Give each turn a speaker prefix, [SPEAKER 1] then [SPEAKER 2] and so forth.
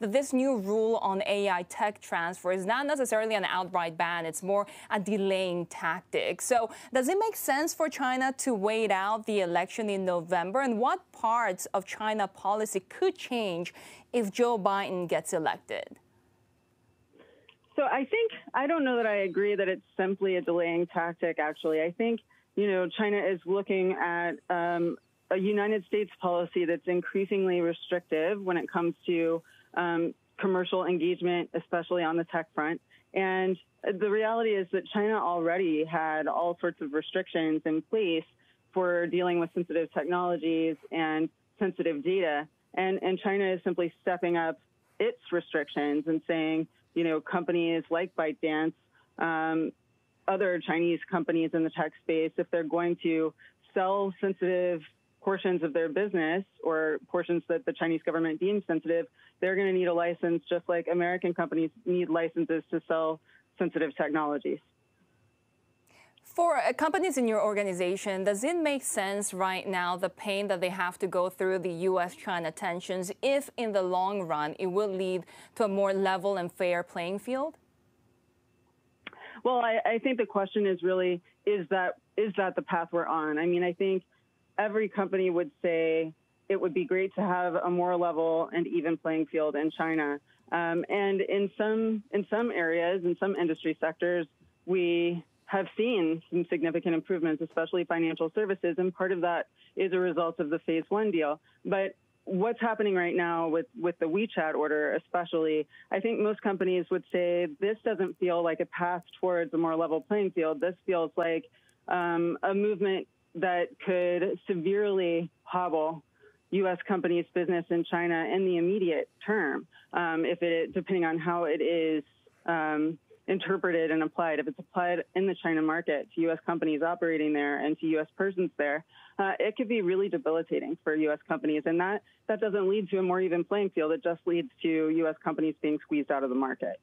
[SPEAKER 1] that this new rule on AI tech transfer is not necessarily an outright ban, it's more a delaying tactic. So, does it make sense for China to wait out the election in November? And what parts of China policy could change if Joe Biden gets elected?
[SPEAKER 2] So I think I don't know that I agree that it's simply a delaying tactic. Actually, I think you know China is looking at um, a United States policy that's increasingly restrictive when it comes to um, commercial engagement, especially on the tech front. And the reality is that China already had all sorts of restrictions in place for dealing with sensitive technologies and sensitive data. And, and China is simply stepping up its restrictions and saying, you know, companies like ByteDance, um, other Chinese companies in the tech space, if they're going to sell sensitive portions of their business or portions that the Chinese government deems sensitive, they're going to need a license just like American companies need licenses to sell sensitive technologies.
[SPEAKER 1] For uh, companies in your organization, does it make sense right now the pain that they have to go through the U.S. China tensions if in the long run it will lead to a more level and fair playing field?
[SPEAKER 2] Well, I, I think the question is really is that is that the path we're on? I mean, I think every company would say it would be great to have a more level and even playing field in China. Um, and in some in some areas, in some industry sectors, we have seen some significant improvements, especially financial services, and part of that is a result of the phase one deal. But what's happening right now with, with the WeChat order, especially, I think most companies would say this doesn't feel like a path towards a more level playing field. This feels like um, a movement that could severely hobble U.S. companies' business in China in the immediate term, um, if it, depending on how it is um, interpreted and applied. If it's applied in the China market to U.S. companies operating there and to U.S. persons there, uh, it could be really debilitating for U.S. companies, and that that doesn't lead to a more even playing field. It just leads to U.S. companies being squeezed out of the market.